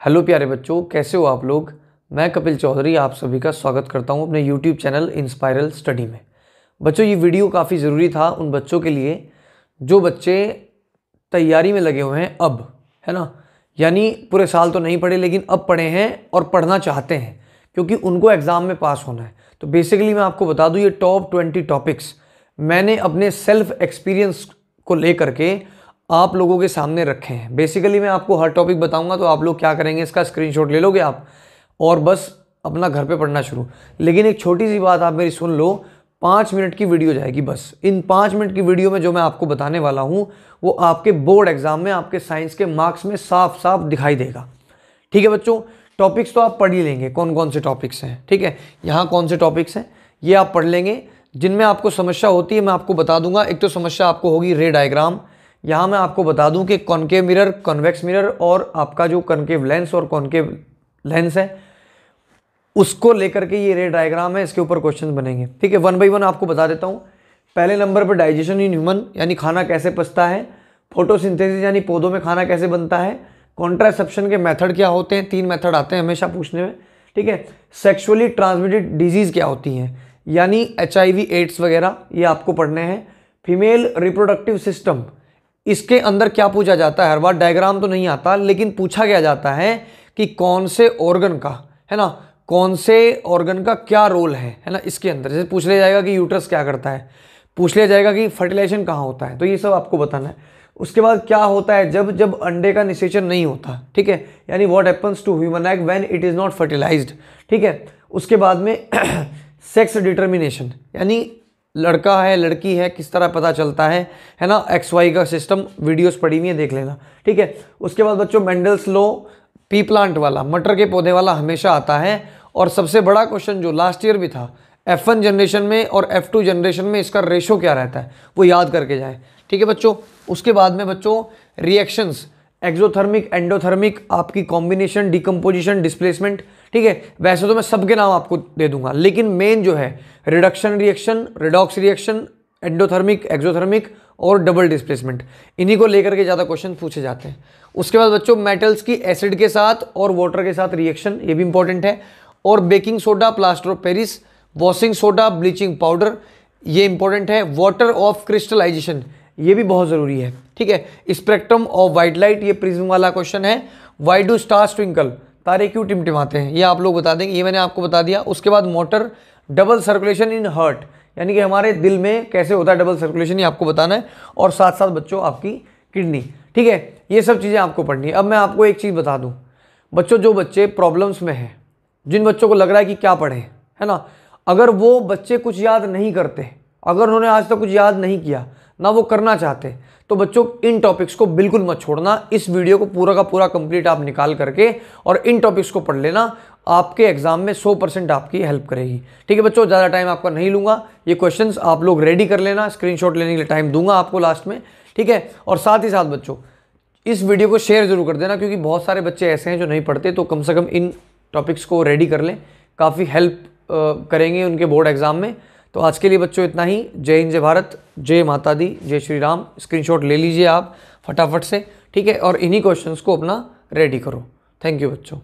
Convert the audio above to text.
Hello प्यारे बच्चों, कैसे हो आप लोग? मैं कपिल चौधरी, आप सभी का स्वागत करता हूँ अपने यूट्यूब चैनल इंस्पायरल स्टडी में। बच्चों, ये वीडियो काफ़ी ज़रूरी था उन बच्चों के लिए जो बच्चे तैयारी में लगे हुए हैं अब, है ना? यानी पूरे साल तो नहीं पढ़े, लेकिन अब पढ़े हैं और पढ़ना चाहते हैं, क्योंकि उनको एग्ज़ाम में पास होना है। तो बेसिकली मैं आपको बता दूँ, ये टॉप ट्वेंटी टॉपिक्स मैंने अपने सेल्फ एक्सपीरियंस को लेकर के आप लोगों के सामने रखे हैं। बेसिकली मैं आपको हर टॉपिक बताऊँगा तो आप लोग क्या करेंगे, इसका स्क्रीनशॉट ले लोगे आप? और बस अपना घर पे पढ़ना शुरू। लेकिन एक छोटी सी बात आप मेरी सुन लो, पाँच मिनट की वीडियो जाएगी बस। इन पाँच मिनट की वीडियो में जो मैं आपको बताने वाला हूँ, वो आपके बोर्ड एग्ज़ाम में, आपके साइंस के मार्क्स में साफ़ साफ़ दिखाई देगा। ठीक है बच्चों? टॉपिक्स तो आप पढ़ ही लेंगे कौन कौन से टॉपिक्स हैं। ठीक है? यहाँ कौन से टॉपिक्स हैं? ये आप पढ़ लेंगे। जिनमें आपको समस्या होती है, मैं आपको बता दूँगा। एक तो समस्या आपको होगी रे डायग्राम। यहाँ मैं आपको बता दूँ कि कॉनकेव मिरर, कॉन्वेक्स मिरर और आपका जो कॉनकेव लेंस और कॉनकेव लेंस है, उसको लेकर के ये रे डायग्राम है, इसके ऊपर क्वेश्चन बनेंगे। ठीक है, वन बाई वन आपको बता देता हूँ। पहले नंबर पर डाइजेशन इन ह्यूमन, यानी खाना कैसे पचता है? फोटोसिंथेसिस, यानी पौधों में खाना कैसे बनता है? कॉन्ट्रासेप्शन के मेथड क्या होते हैं? तीन मेथड आते हैं हमेशा पूछने में। ठीक है, सेक्सुअली ट्रांसमिटेड डिज़ीज़ क्या होती हैं? यानी एचआईवी, एड्स वगैरह, ये आपको पढ़ने हैं। फीमेल रिप्रोडक्टिव सिस्टम इसके अंदर क्या पूछा जाता है? हर बार डायग्राम तो नहीं आता, लेकिन पूछा क्या जाता है कि कौन से ऑर्गन का, है ना? कौन से ऑर्गन का क्या रोल है है ना? इसके अंदर। जैसे पूछ लिया जाएगा कि यूट्रस क्या करता है? पूछ लिया जाएगा कि फर्टिलाइजेशन कहाँ होता है? तो ये सब आपको बताना है। उसके बाद क्या होता है? जब जब अंडे का निषेचन नहीं होता, ठीक है? यानी what happens to human egg when it is not fertilized ठीक है? उसके बाद में सेक्स डिटर्मिनेशन यानी लड़का है, लड़की है, किस तरह पता चलता है है ना? एक्स वाई का सिस्टम वीडियोस पड़ी हुई है, देख लेना, ठीक है? उसके बाद बच्चों मेंडल्स लो पी प्लांट वाला, मटर के पौधे वाला हमेशा आता है, और सबसे बड़ा क्वेश्चन जो लास्ट ईयर भी था एफ़ वन जनरेशन में और एफ़ टू जनरेशन में इसका रेशो क्या रहता है, वो याद करके जाए, ठीक है बच्चों? उसके बाद में बच्चों रिएक्शंस एक्जोथर्मिक एंडोथर्मिक आपकी कॉम्बिनेशन डिकम्पोजिशन डिस्प्लेसमेंट ठीक है? वैसे तो मैं सबके नाम आपको दे दूँगा, लेकिन मेन जो है reduction reaction redox reaction endothermic exothermic और डबल डिस्प्लेसमेंट इन्हीं को लेकर के ज़्यादा क्वेश्चन पूछे जाते हैं। उसके बाद बच्चों मेटल्स की एसिड के साथ और वाटर के साथ रिएक्शन ये भी इंपॉर्टेंट है। और baking soda plaster of Paris washing soda bleaching powder ये इंपॉर्टेंट है। वाटर ऑफ़ क्रिस्टलाइजेशन ये भी बहुत ज़रूरी है, ठीक है? स्पेक्ट्रम ऑफ़ वाइट लाइट, ये प्रिज्म वाला क्वेश्चन है। वाई डू स्टार्स ट्विंकल तारे क्यों टिमटिमाते हैं? ये आप लोग बता देंगे, ये मैंने आपको बता दिया। उसके बाद motor double circulation in heart यानी कि हमारे दिल में कैसे होता है डबल सर्कुलेशन ये आपको बताना है। और साथ साथ बच्चों, आपकी किडनी ठीक है? ये सब चीज़ें आपको पढ़नी है। अब मैं आपको एक चीज़ बता दूँ। बच्चों, जो बच्चे प्रॉब्लम्स में हैं, जिन बच्चों को लग रहा है कि क्या पढ़ें, है ना? अगर वो बच्चे कुछ याद नहीं करते, अगर उन्होंने आज तक कुछ याद नहीं किया ना वो करना चाहते। तो बच्चों, इन टॉपिक्स को बिल्कुल मत छोड़ना। इस वीडियो को पूरा का पूरा कंप्लीट आप निकाल करके और इन टॉपिक्स को पढ़ लेना। आपके एग्ज़ाम में 100 परसेंट आपकी हेल्प करेगी। ठीक है बच्चों, ज़्यादा टाइम आपका नहीं लूँगा। ये क्वेश्चंस आप लोग रेडी कर लेना। स्क्रीनशॉट लेने के लिए टाइम दूँगा आपको लास्ट में। ठीक है? और साथ ही साथ बच्चों, इस वीडियो को शेयर ज़रूर कर देना क्योंकि बहुत सारे बच्चे ऐसे हैं जो नहीं पढ़ते तो कम से कम इन टॉपिक्स को रेडी कर लें। काफ़ी हेल्प करेंगे उनके बोर्ड एग्ज़ाम में। तो आज के लिए बच्चों इतना ही। जय हिंद, जय भारत, जय माता दी, जय श्री राम। स्क्रीनशॉट ले लीजिए आप फटाफट से, ठीक है? और इन्हीं क्वेश्चंस को अपना रेडी करो। थैंक यू बच्चों।